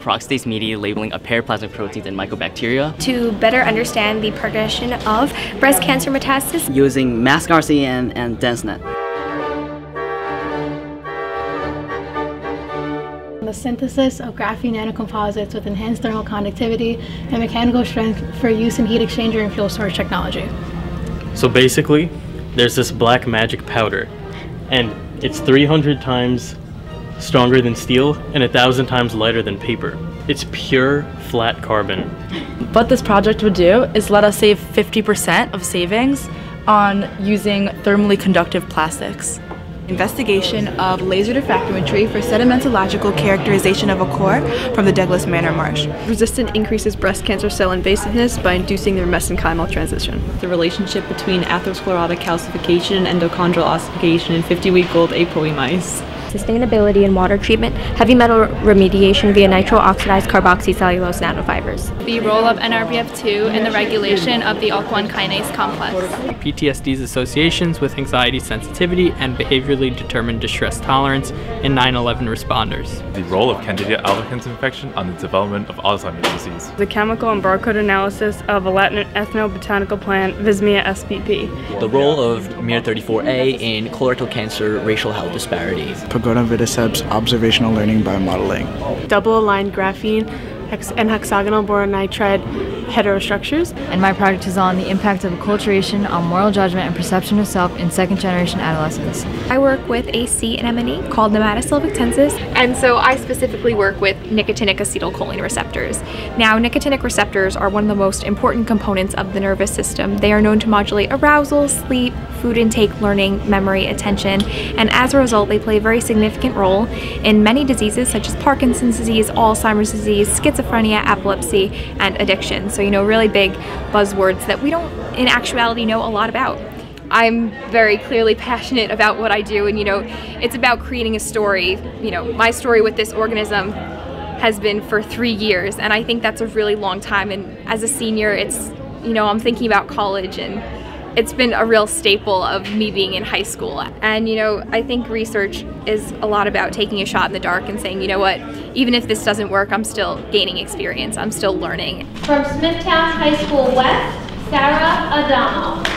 peroxidase mediated labeling of periplasmic proteins and mycobacteria. To better understand the progression of breast cancer metastasis. Using Mask R-CNN, and DenseNet. The synthesis of graphene nanocomposites with enhanced thermal conductivity and mechanical strength for use in heat exchanger and fuel storage technology. So basically, there's this black magic powder, and it's 300 times stronger than steel and a thousand times lighter than paper. It's pure flat carbon. What this project would do is let us save 50% of savings on using thermally conductive plastics. Investigation of laser diffractometry for sedimentological characterization of a core from the Douglas Manor Marsh. Resistin increases breast cancer cell invasiveness by inducing their mesenchymal transition. The relationship between atherosclerotic calcification and endochondral ossification in 50-week-old APOE mice sustainability in water treatment, heavy metal remediation via nitro-oxidized carboxycellulose nanofibers. The role of NRBF2 in the regulation of the ALK1 kinase complex. PTSD's associations with anxiety sensitivity and behaviorally determined distress tolerance in 9-11 responders. The role of Candida albicans infection on the development of Alzheimer's disease. The chemical and barcode analysis of a Latin ethnobotanical plant, Vismia spp. The role of miR34A in colorectal cancer racial health disparities. Pogona vitticeps observational learning by modeling. Double aligned graphene and hexagonal boron nitride heterostructures. And my project is on the impact of acculturation on moral judgment and perception of self in second generation adolescents. I work with a sea anemone called Nematostella vectensis, and so I specifically work with nicotinic acetylcholine receptors. Now, nicotinic receptors are one of the most important components of the nervous system. They are known to modulate arousal, sleep, food intake, learning, memory, attention, and as a result, they play a very significant role in many diseases such as Parkinson's disease, Alzheimer's disease, schizophrenia, epilepsy, and addiction. So, you know, really big buzzwords that we don't, in actuality, know a lot about. I'm very clearly passionate about what I do, and you know, it's about creating a story. You know, my story with this organism has been for three years, and I think that's a really long time. And as a senior, it's, you know, I'm thinking about college and it's been a real staple of me being in high school. And, you know, I think research is a lot about taking a shot in the dark and saying, you know what, even if this doesn't work, I'm still gaining experience, I'm still learning. From Smithtown High School West, Sarah Adamo.